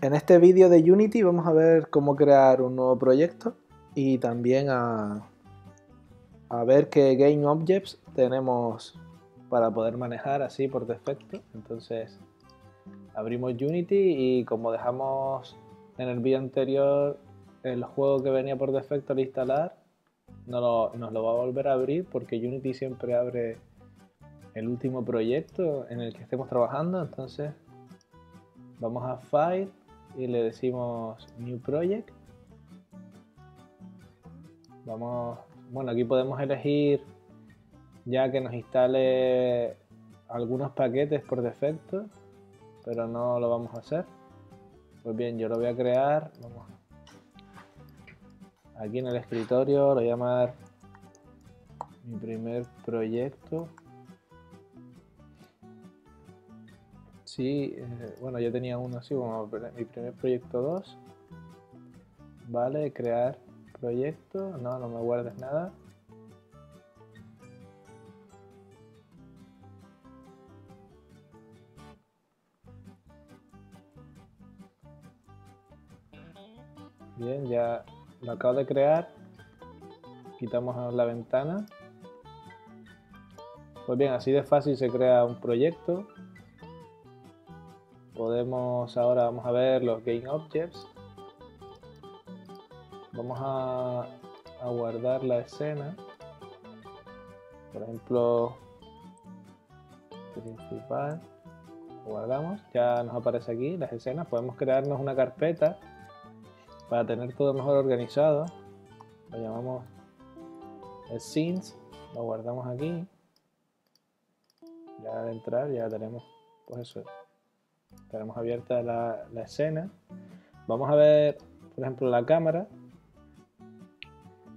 En este vídeo de Unity vamos a ver cómo crear un nuevo proyecto y también a, a ver qué Game Objects tenemos para poder manejar así por defecto. Entonces abrimos Unity y como dejamos en el vídeo anterior el juego que venía por defecto al instalar, lo, nos lo va a volver a abrir porque Unity siempre abre el último proyecto en el que estemos trabajando. Entonces vamos a File y le decimos New Project. Vamos, bueno, aquí podemos elegir ya que nos instale algunos paquetes por defecto, pero no lo vamos a hacer. Pues bien, yo lo voy a crear. Vamos aquí en el escritorio, lo voy a llamar mi primer proyecto. Sí, eh, bueno, yo tenía uno así como mi primer proyecto 2. Vale, crear proyecto. No, no me guardes nada. Bien, ya lo acabo de crear. Quitamos la ventana. Pues bien, así de fácil se crea un proyecto. Podemos ahora, vamos a ver los Game Objects. Vamos a, guardar la escena. Por ejemplo, principal. Guardamos, ya nos aparece aquí las escenas. Podemos crearnos una carpeta para tener todo mejor organizado. Lo llamamos scenes, lo guardamos aquí. Ya al entrar ya tenemos, pues eso, tenemos abierta la, escena. Vamos a ver, por ejemplo, la cámara.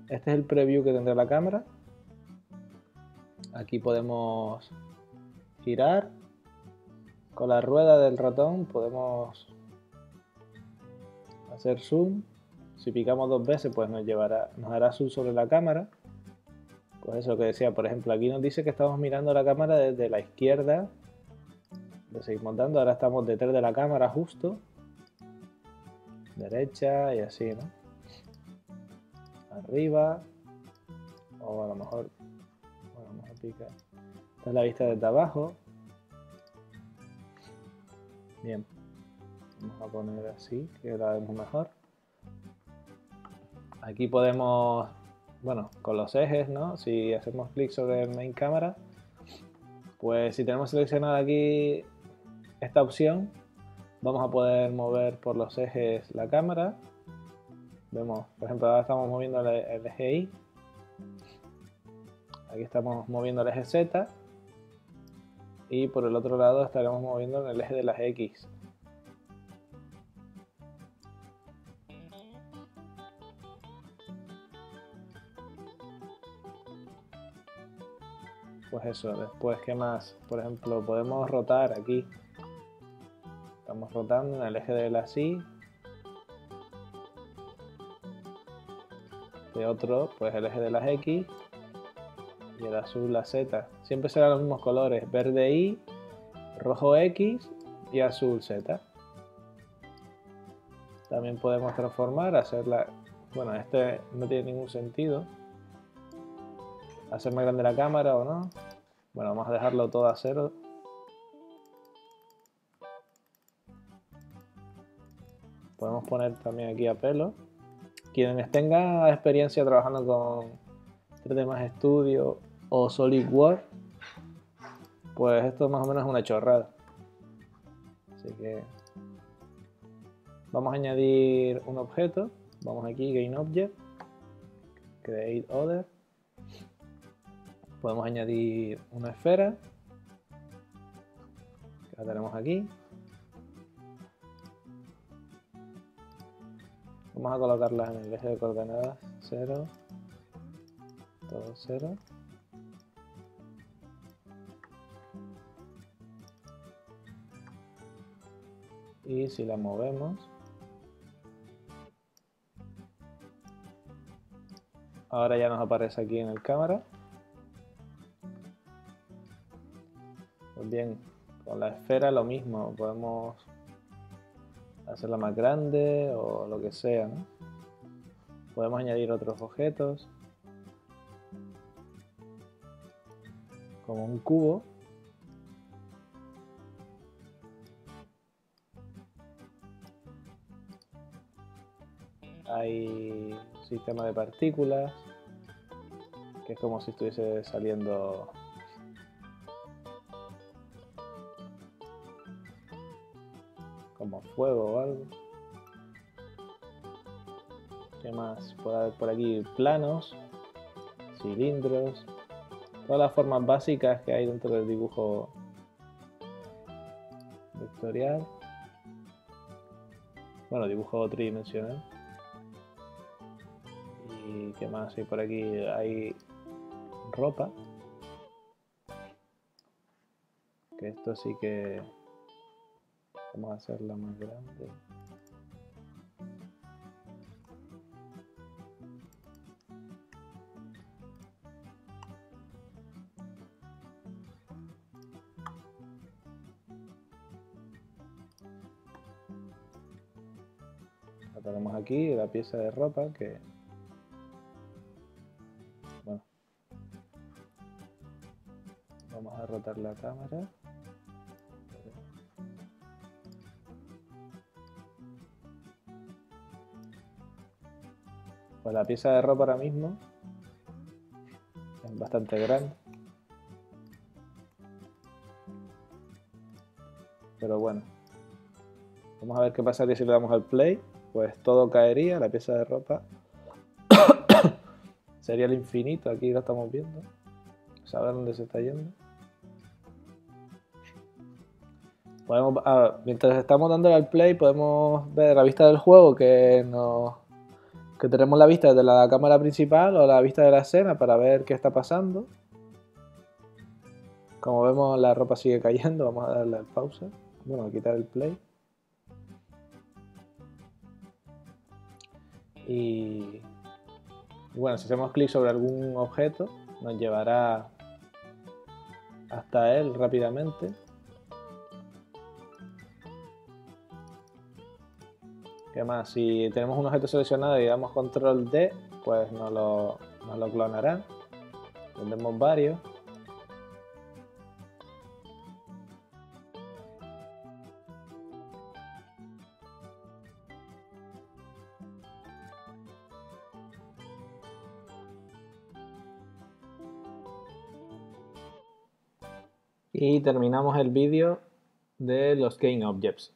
Este es el preview que tendrá la cámara. Aquí podemos girar. Con la rueda del ratón podemos hacer zoom. Si picamos dos veces, pues nos llevará, nos hará zoom sobre la cámara. Pues eso que decía, por ejemplo, aquí nos dice que estamos mirando la cámara desde la izquierda. Lo seguimos dando, ahora estamos detrás de la cámara justo. Derecha y así, ¿no? Arriba. O a lo mejor... Bueno, vamos a picar. Esta es la vista desde abajo. Bien. Vamos a poner así, que la vemos mejor. Aquí podemos, bueno, con los ejes, ¿no? Si hacemos clic sobre main camera, pues si tenemos seleccionada aquí esta opción, vamos a poder mover por los ejes la cámara. Vemos, por ejemplo, ahora estamos moviendo el, eje Y. Aquí estamos moviendo el eje Z. Y por el otro lado estaremos moviendo en el eje de las X. pues eso, después qué más, por ejemplo, podemos rotar aquí, estamos rotando en el eje de la Y, de otro, pues el eje de las X, y el azul la Z, siempre serán los mismos colores, verde Y, rojo X y azul Z. También podemos transformar, hacerla, bueno, este no tiene ningún sentido, hacer más grande la cámara o no. Bueno, vamos a dejarlo todo a cero. Podemos poner también aquí a pelo. Quienes tengan experiencia trabajando con 3D Max Studio o SolidWorks, pues esto más o menos es una chorrada. Así que vamos a añadir un objeto. Vamos aquí, Gain Object, Create podemos añadir una esfera que la tenemos aquí vamos a colocarla en el eje de coordenadas. 0 todo 0 y si la movemos. Ahora ya nos aparece aquí en el cámara. Bien, con la esfera lo mismo, podemos hacerla más grande o lo que sea. Podemos añadir otros objetos. Como un cubo. Hay un sistema de partículas, que es como si estuviese saliendo como fuego o algo. ¿Qué más? Puede haber por aquí planos, cilindros, todas las formas básicas que hay dentro del dibujo vectorial. Bueno, dibujo tridimensional. ¿Y qué más hay por aquí? Hay ropa. Que esto sí que Vamos a hacerla más grande. La tenemos aquí, la pieza de ropa que... Bueno. Vamos a rotar la cámara. Pues la pieza de ropa ahora mismo es bastante grande. Pero bueno. Vamos a ver qué pasaría si le damos al play. Pues todo caería, la pieza de ropa. Sería el infinito, aquí lo estamos viendo. Saber dónde se está yendo. Podemos, mientras estamos dándole al play podemos ver la vista del juego que nos que tenemos la vista de la cámara principal o la vista de la escena para ver qué está pasando. Como vemos la ropa sigue cayendo, vamos a darle al pausa. Bueno, a quitar el play. Y bueno, si hacemos clic sobre algún objeto, nos llevará hasta él rápidamente. ¿Qué más? Si tenemos un objeto seleccionado y damos control D, pues nos lo, nos lo clonará. Tendremos varios. Y terminamos el vídeo de los Game Objects.